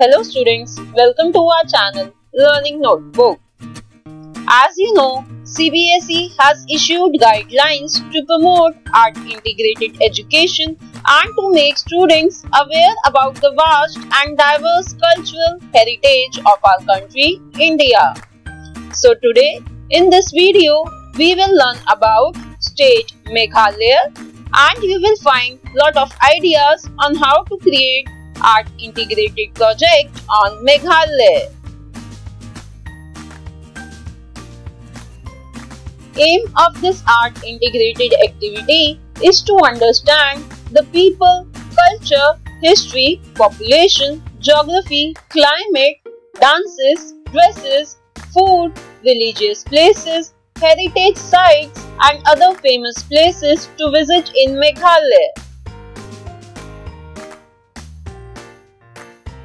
Hello students, welcome to our channel Learning Notebook. As you know, CBSE has issued guidelines to promote art integrated education and to make students aware about the vast and diverse cultural heritage of our country, India. So today, in this video, we will learn about state Meghalaya and you will find lot of ideas on how to create art integrated project on Meghalaya. Aim of this art integrated activity is to understand the people, culture, history, population, geography, climate, dances, dresses, food, religious places, heritage sites and other famous places to visit in Meghalaya.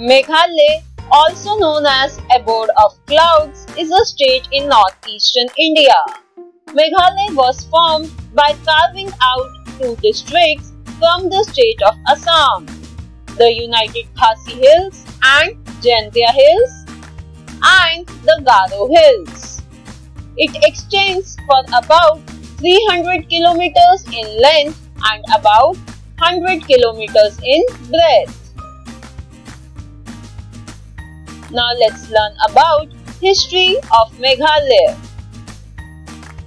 Meghalaya, also known as Abode of Clouds, is a state in northeastern India. Meghalaya was formed by carving out two districts from the state of Assam, the United Khasi Hills and Jaintia Hills and the Garo Hills. It extends for about 300 kilometers in length and about 100 kilometers in breadth. Now let's learn about history of Meghalaya.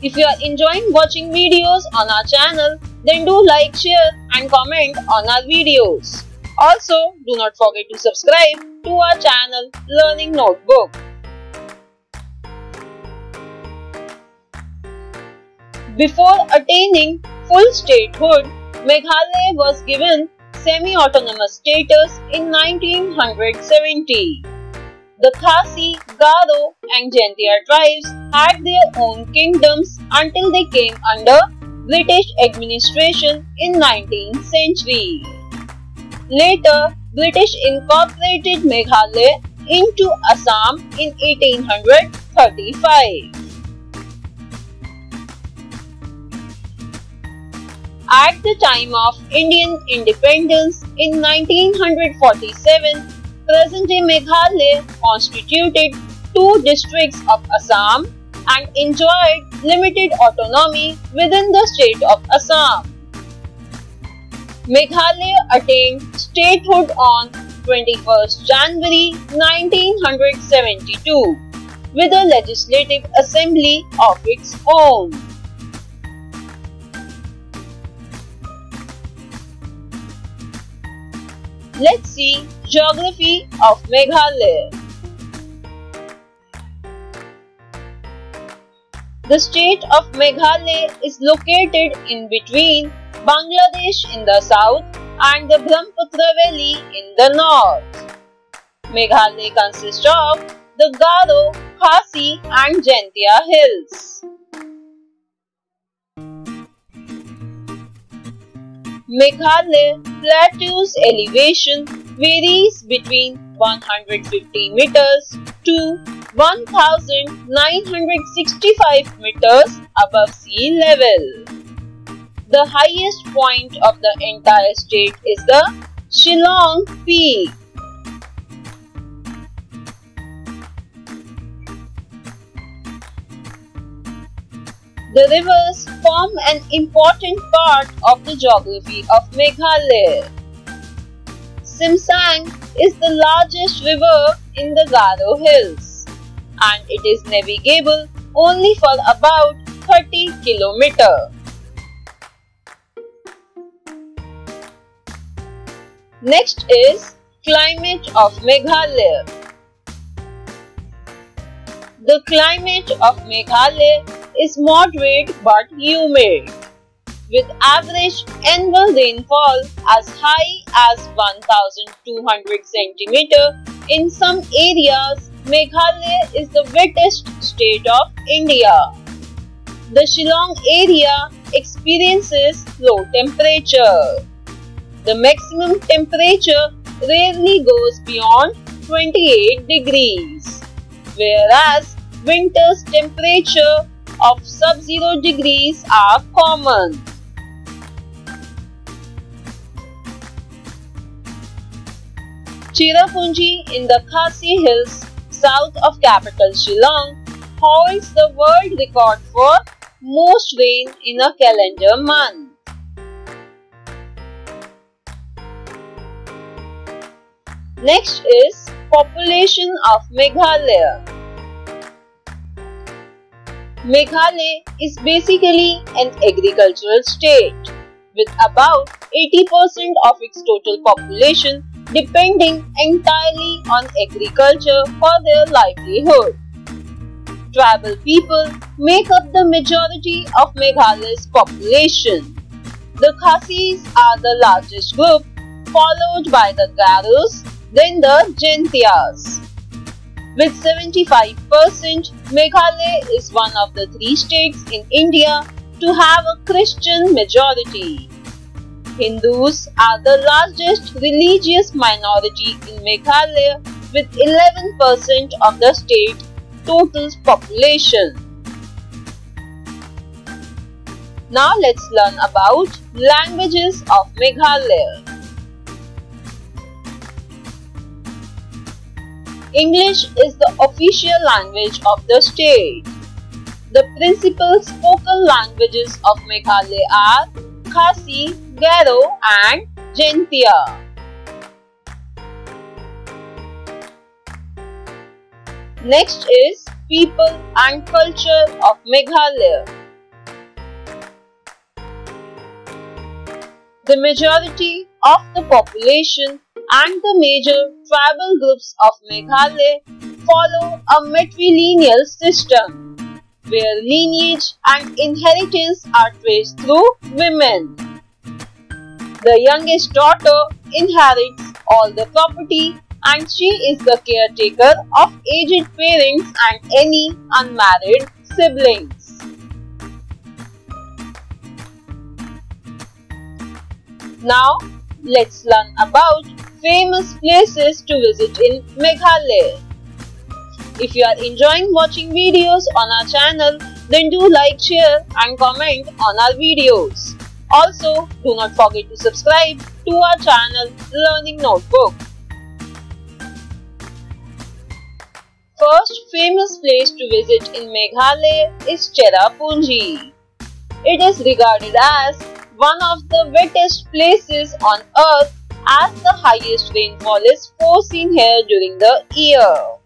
If you are enjoying watching videos on our channel, then do like, share and comment on our videos. Also, do not forget to subscribe to our channel Learning Notebook. Before attaining full statehood, Meghalaya was given semi-autonomous status in 1970. The Khasi, Garo and Jaintia tribes had their own kingdoms until they came under British administration in 19th century. Later, British incorporated Meghalaya into Assam in 1835. At the time of Indian independence in 1947, present-day Meghalaya constituted two districts of Assam and enjoyed limited autonomy within the state of Assam. Meghalaya attained statehood on 21st January 1972 with a legislative assembly of its own. Let's see Geography of Meghalaya The state of Meghalaya is located in between Bangladesh in the south and the Brahmaputra Valley in the north. Meghalaya consists of the Garo, Khasi and Jaintia hills. Meghalaya plateau's elevation varies between 150 meters to 1965 meters above sea level. The highest point of the entire state is the Shillong Peak. The rivers form an important part of the geography of Meghalaya. Simsang is the largest river in the Garo Hills and it is navigable only for about 30 km. Next is climate of Meghalaya. The climate of Meghalaya is moderate but humid, with average annual rainfall as high as 1200 cm. In some areas, Meghalaya is the wettest state of India. The Shillong area experiences low temperature. The maximum temperature rarely goes beyond 28 degrees, whereas winter's temperature of sub-zero degrees are common. Cherrapunji in the Khasi Hills south of capital Shillong holds the world record for most rain in a calendar month. Next is population of Meghalaya. Meghalaya is basically an agricultural state with about 80% of its total population depending entirely on agriculture for their livelihood. Tribal people make up the majority of Meghalaya's population. The Khasis are the largest group, followed by the Garos, then the Jaintias. With 75%, Meghalaya is one of the three states in India to have a Christian majority. Hindus are the largest religious minority in Meghalaya with 11% of the state total population. Now let's learn about languages of Meghalaya. English is the official language of the state. The principal spoken languages of Meghalaya are Khasi, Garo and Jaintia. Next is people and culture of Meghalaya. The majority of the population and the major tribal groups of Meghalaya follow a matrilineal system where lineage and inheritance are traced through women. The youngest daughter inherits all the property and she is the caretaker of aged parents and any unmarried siblings. Now, let's learn about famous places to visit in Meghalaya. If you are enjoying watching videos on our channel, then do like, share and comment on our videos. Also, do not forget to subscribe to our channel Learning Notebook. First famous place to visit in Meghalaya is Cherrapunji. It is regarded as one of the wettest places on earth as the highest rainfall is foreseen here during the year.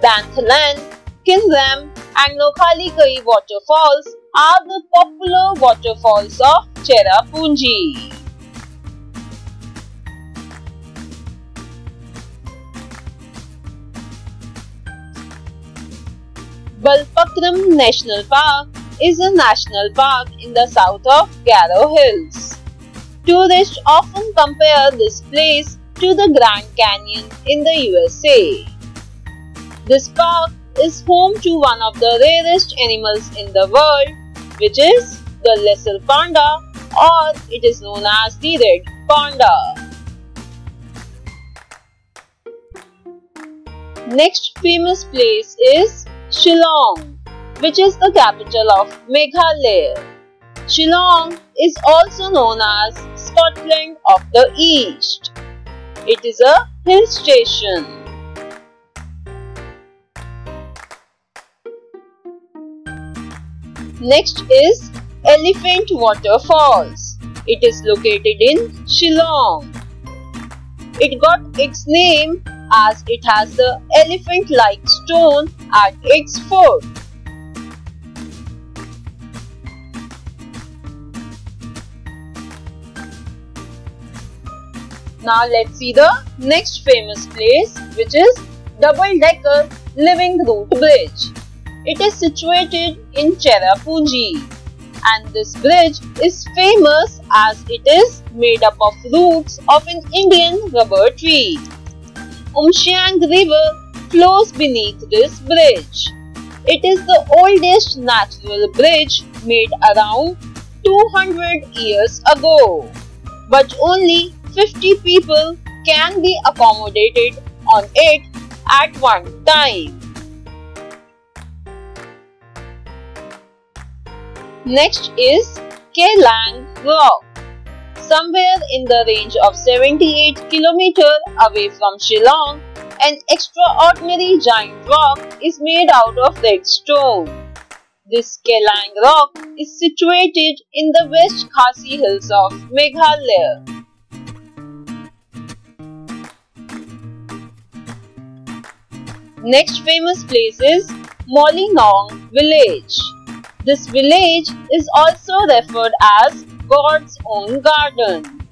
Banthalan, Kynrem and Nohkalikai waterfalls are the popular waterfalls of Cherrapunji. Balpakram National Park is a national park in the south of Garo Hills. Tourists often compare this place to the Grand Canyon in the USA. This park is home to one of the rarest animals in the world, which is the lesser panda or it is known as the red panda. Next famous place is Shillong, which is the capital of Meghalaya. Shillong is also known as Scotland of the East. It is a hill station. Next is Elephant Waterfalls. It is located in Shillong. It got its name as it has the elephant-like stone at its foot. Now let's see the next famous place which is double-decker living root bridge. It is situated in Cherrapunji and this bridge is famous as it is made up of roots of an Indian rubber tree. Umshiang River flows beneath this bridge. It is the oldest natural bridge made around 200 years ago. But only 50 people can be accommodated on it at one time. Next is Kyllang Rock. Somewhere in the range of 78 km away from Shillong, an extraordinary giant rock is made out of red stone. This Kyllang rock is situated in the West Khasi Hills of Meghalaya. Next famous place is Mawlynnong village. This village is also referred as God's own garden.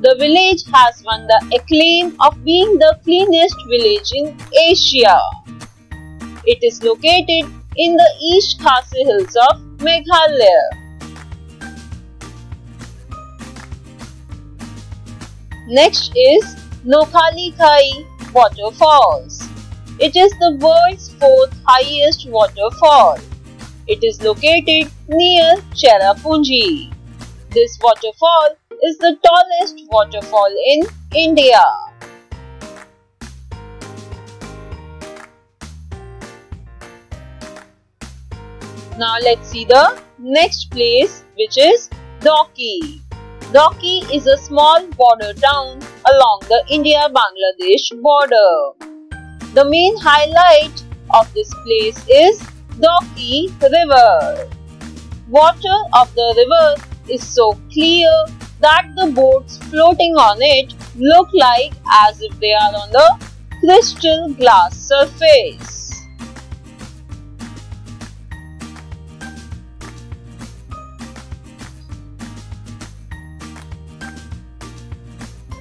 The village has won the acclaim of being the cleanest village in Asia. It is located in the East Khasi Hills of Meghalaya. Next is Nohkalikai Waterfalls. It is the world's fourth highest waterfall. It is located near Cherrapunji. This waterfall is the tallest waterfall in India. Now let's see the next place which is Dauki. Dauki is a small border town along the India-Bangladesh border. The main highlight of this place is Dauki River. Water of the river is so clear that the boats floating on it look like as if they are on the crystal glass surface.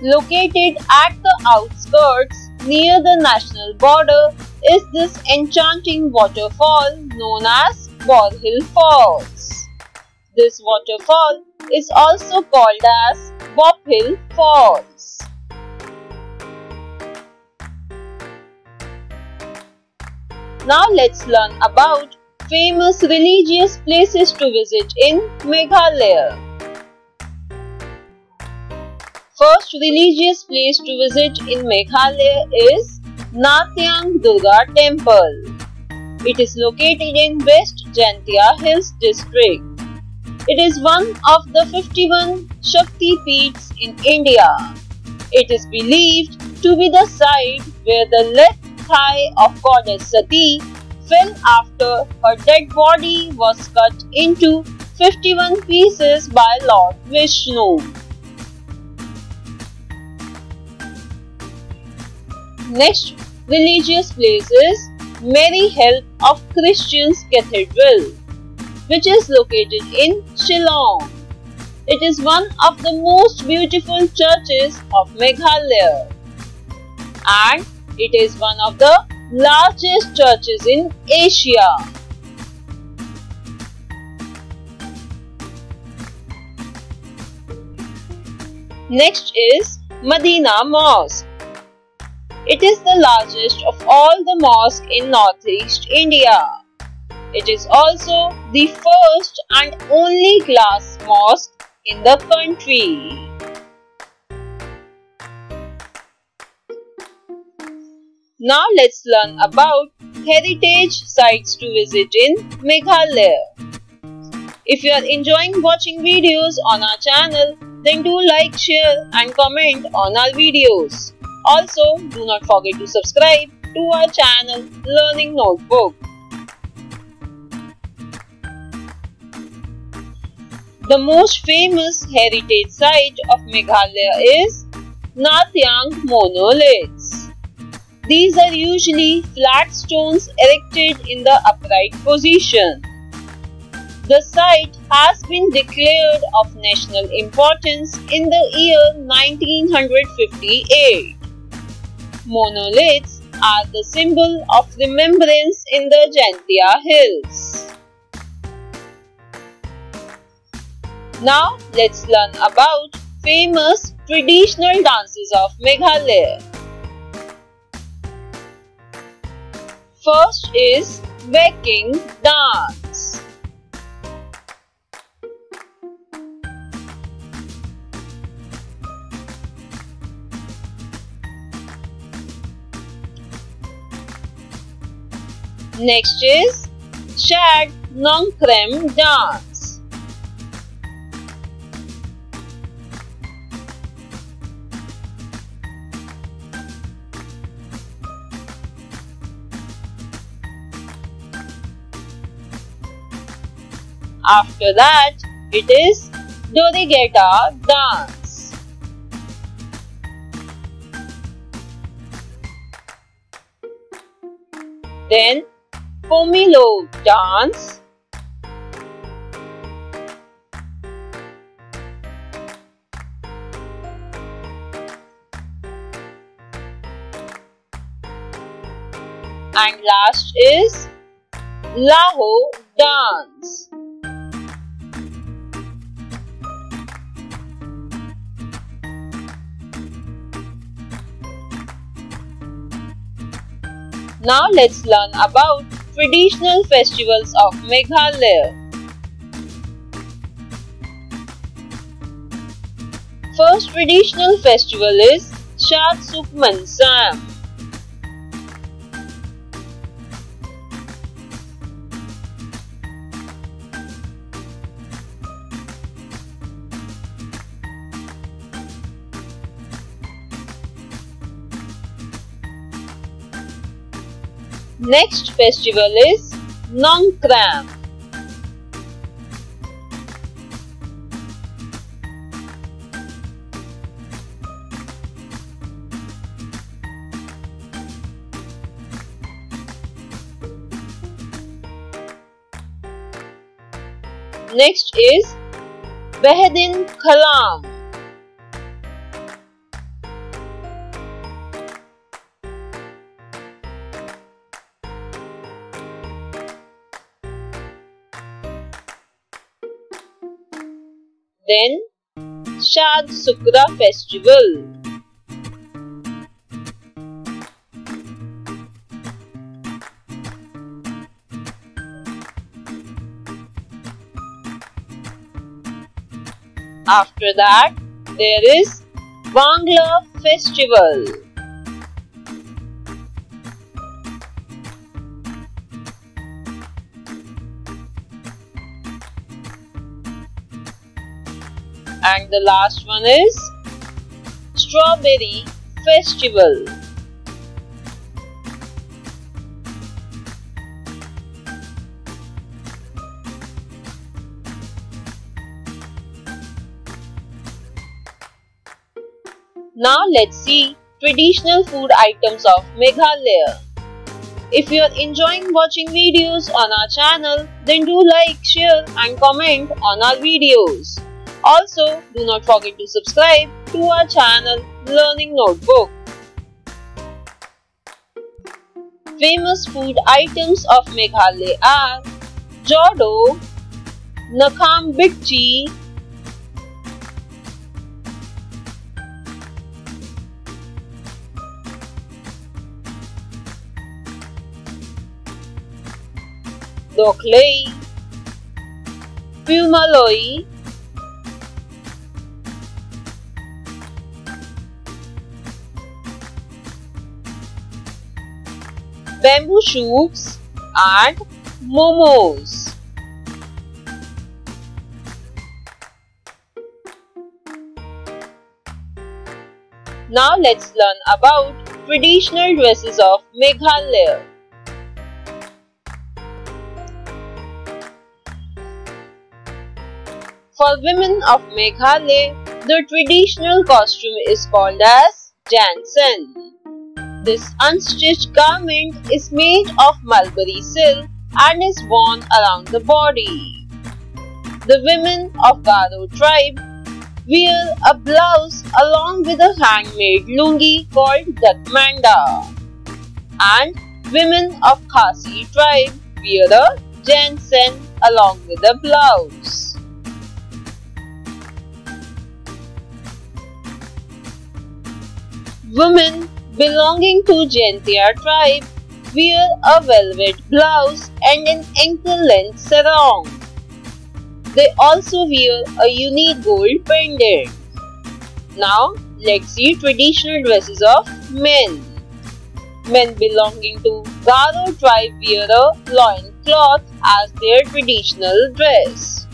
Located at the outskirts near the national border is this enchanting waterfall known as Borhill Falls. This waterfall is also called as Bophill Falls. Now let's learn about famous religious places to visit in Meghalaya. First religious place to visit in Meghalaya is Nartiang Durga Temple. It is located in West Jaintia Hills district. It is one of the 51 Shakti Peeths in India. It is believed to be the site where the left thigh of goddess Sati fell after her dead body was cut into 51 pieces by Lord Vishnu. Next religious place is Mary Help of Christians Cathedral, which is located in Shillong. It is one of the most beautiful churches of Meghalaya and it is one of the largest churches in Asia. Next is Medina Mosque. It is the largest of all the mosques in northeast India. It is also the first and only glass mosque in the country. Now let's learn about heritage sites to visit in Meghalaya. If you are enjoying watching videos on our channel, then do like, share and comment on our videos. Also, do not forget to subscribe to our channel Learning Notebook. The most famous heritage site of Meghalaya is Nartiang monoliths. These are usually flat stones erected in the upright position. The site has been declared of national importance in the year 1958. Monoliths are the symbol of remembrance in the Jaintia Hills. Now let's learn about famous traditional dances of Meghalaya. First is Waking dance. Next is Shad Nongkrem dance. After that, it is Doregata dance. Then Pomelo dance. And last is Laho dance. Now let's learn about traditional festivals of Meghalaya. First traditional festival is Shad Suk Mynsiem. Next festival is Nongkrem. Next is Behedin Khalam. Then Shad Sukra Festival. After that, there is Bangla Festival. And the last one is Strawberry Festival. Now let's see traditional food items of Meghalaya. If you are enjoying watching videos on our channel, then do like, share and comment on our videos. Also, do not forget to subscribe to our channel Learning Notebook. Famous food items of Meghalaya are Jadoh, Nakham Bitchi, Dokhlei, Pumaloi, bamboo shoots and momos. Now let's learn about traditional dresses of Meghalaya. For women of Meghalaya, the traditional costume is called as Jainsem. This unstitched garment is made of mulberry silk and is worn around the body. The women of Garo tribe wear a blouse along with a handmade lungi called Dakmanda. And women of Khasi tribe wear a jainsem along with a blouse. Women belonging to Jaintia tribe wear a velvet blouse and an ankle-length sarong. They also wear a unique gold pendant. Now, let's see traditional dresses of men. Men belonging to Garo tribe wear a loin cloth as their traditional dress.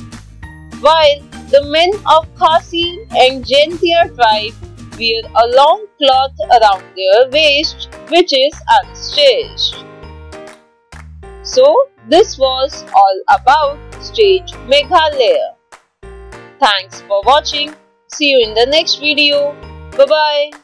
While the men of Khasi and Jaintia tribe wear a long cloth around their waist which is unstitched. So, this was all about Stage Meghalaya. Thanks for watching. See you in the next video. Bye-bye.